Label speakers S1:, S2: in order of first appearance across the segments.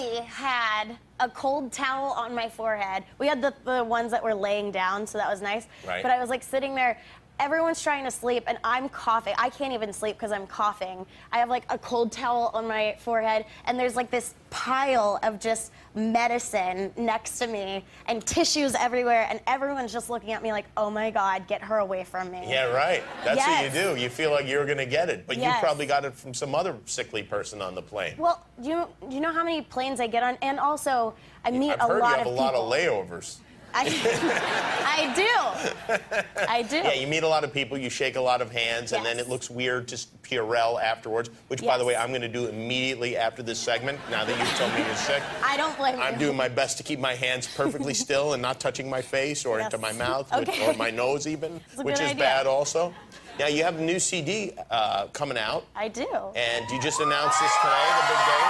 S1: literally had a cold towel on my forehead. We had the, the ones that were laying down, so that was nice.
S2: Right.
S1: But I was like sitting there. Everyone's trying to sleep, and I'm coughing. I can't even sleep because I'm coughing. I have like a cold towel on my forehead, and there's like this pile of just medicine next to me and tissues everywhere, and everyone's just looking at me like, oh my God, get her away from me.
S2: Yeah, right. That's
S1: Yes.
S2: what you do. You feel like you're going to get it, but you probably got it from some other sickly person on the plane.
S1: Well, do you, do you know how many planes I get on? And also, I meet
S2: I've
S1: a
S2: heard
S1: lot
S2: you have
S1: of
S2: a lot
S1: people.
S2: of layovers.
S1: I, I do. I do.
S2: Yeah, you meet a lot of people, you shake a lot of hands, and then it looks weird to Purell afterwards, which, by the way, I'm going to do immediately after this segment, now that you've told me you're sick.
S1: I don't blame
S2: I'm
S1: you.
S2: doing my best to keep my hands perfectly still and not touching my face or into my mouth which- or my nose even, which is
S1: idea.
S2: bad also. Now, you have a new CD uh, coming out,
S1: I do.
S2: and you just announced this today, the big day.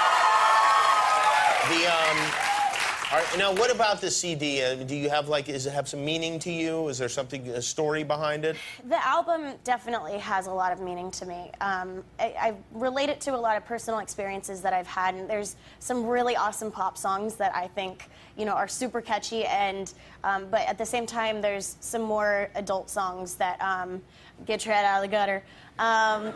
S2: The, um, all right, now, what about the CD? Uh, do you have, like, does it have some meaning to you? Is there something, a story behind it?
S1: The album definitely has a lot of meaning to me. Um, I, I relate it to a lot of personal experiences that I've had, and there's some really awesome pop songs that I think you know are super catchy, and um, but at the same time, there's some more adult songs that um, get your head out of the gutter. Um,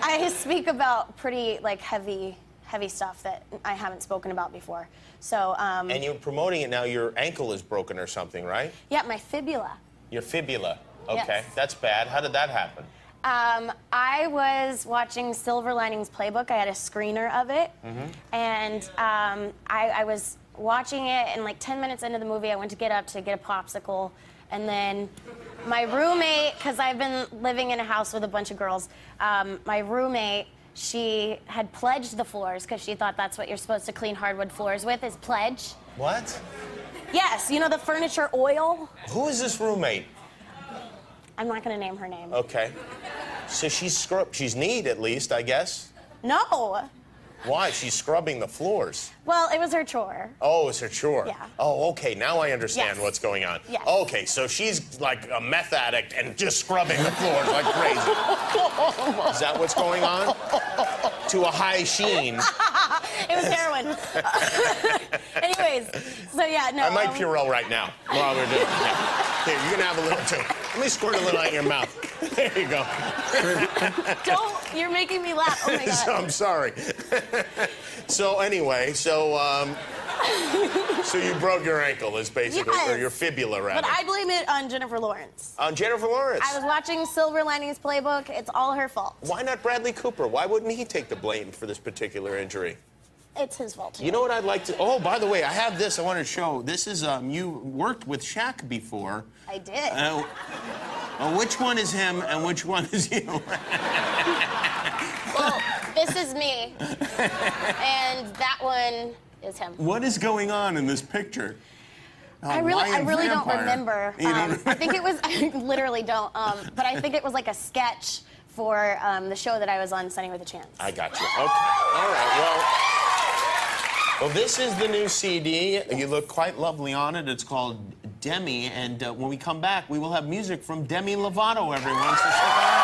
S1: I speak about pretty like heavy, heavy stuff that I haven't spoken about before. So um,
S2: And you're promoting it now, your ankle is broken or something, right?
S1: yeah, my fibula.
S2: Your fibula. Okay,
S1: Yes.
S2: that's bad. How did that happen?
S1: Um, I was watching Silver Linings Playbook. I had a screener of it, and um, I, I was watching it. And like 10 minutes into the movie, I went to get up to get a popsicle, and then my roommate, because I've been living in a house with a bunch of girls, um, my roommate. She had pledged the floors because she thought that's what you're supposed to clean hardwood floors with is pledge.
S2: What?
S1: Yes, you know the furniture oil?
S2: Who is this roommate?
S1: I'm not going to name her name.
S2: Okay. So she's scrub. She's neat, at least, I guess.
S1: No.
S2: Why? She's scrubbing the floors.
S1: Well, it was her chore.
S2: Oh, it's her chore.
S1: Yeah.
S2: Oh, okay. Now I understand
S1: Yes.
S2: what's going on.
S1: Yes.
S2: Okay, so she's like a meth addict and just scrubbing the floors like crazy. Is that what's going on? to a high sheen.
S1: It was heroin. Anyways, so yeah, no.
S2: I might
S1: um,
S2: Purell right now while we're doing it. Yeah. Here, you can have a little too. Let me squirt a little out your mouth. There you go.
S1: Don't. You're making me laugh. Oh my god.
S2: I'm sorry. so anyway, so um, so you broke your ankle is basically, or your fibula rather.
S1: But I blame it on Jennifer Lawrence.
S2: On Jennifer Lawrence.
S1: I was watching Silver Linings Playbook. It's all her fault.
S2: Why not Bradley Cooper? Why wouldn't he take the blame for this particular injury?
S1: It's his fault.
S2: You know what I'd like to? Oh, by the way, I have this. I want to show. This is um, you worked with Shaq before.
S1: I did.
S2: Uh, uh, which one is him and which one is you?
S1: well, this is me, and that one is him.
S2: what is going on in this picture? Oh,
S1: I really, I
S2: lion
S1: really don't remember.
S2: You don't
S1: Um, I think it was. I literally don't. Um, but I think it was like a sketch for um, the show that I was on, Sonny with a Chance.
S2: I got you. Okay. All right. Well. Well, this is the new CD. You look quite lovely on it. It's called Demi, and uh, when we come back, we will have music from Demi Lovato, everyone. So.